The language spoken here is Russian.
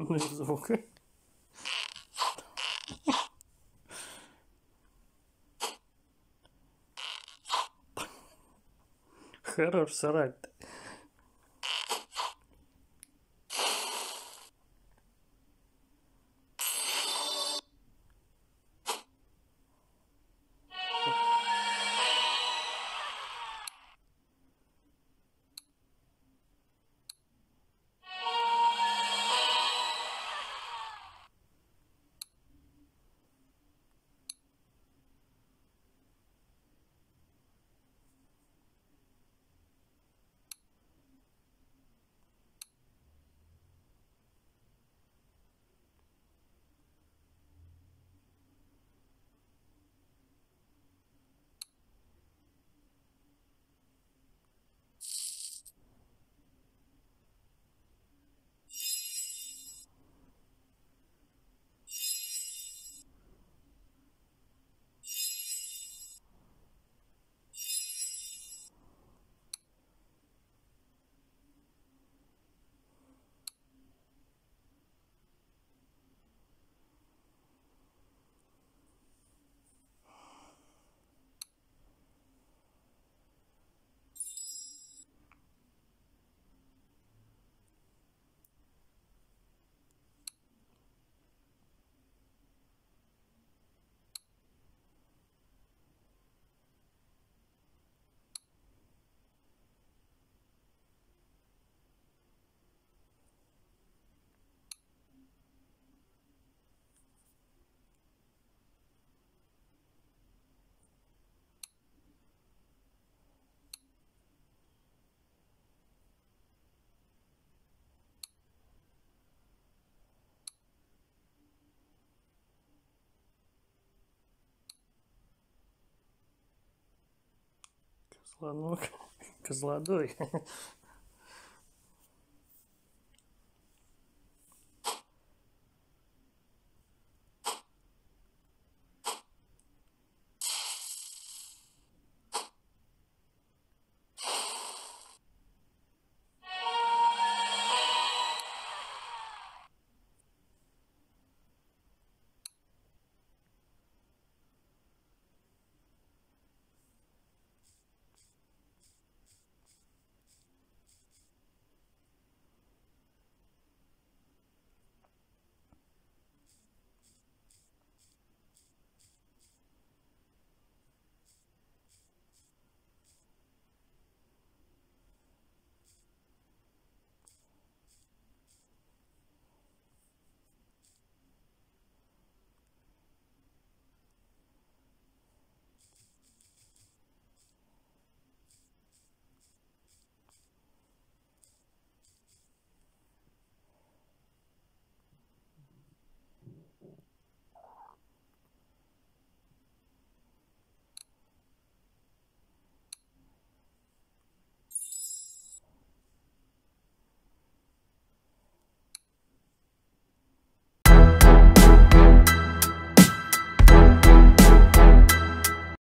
Ну и звук. Хорош срать. Козлоног. Козлодой.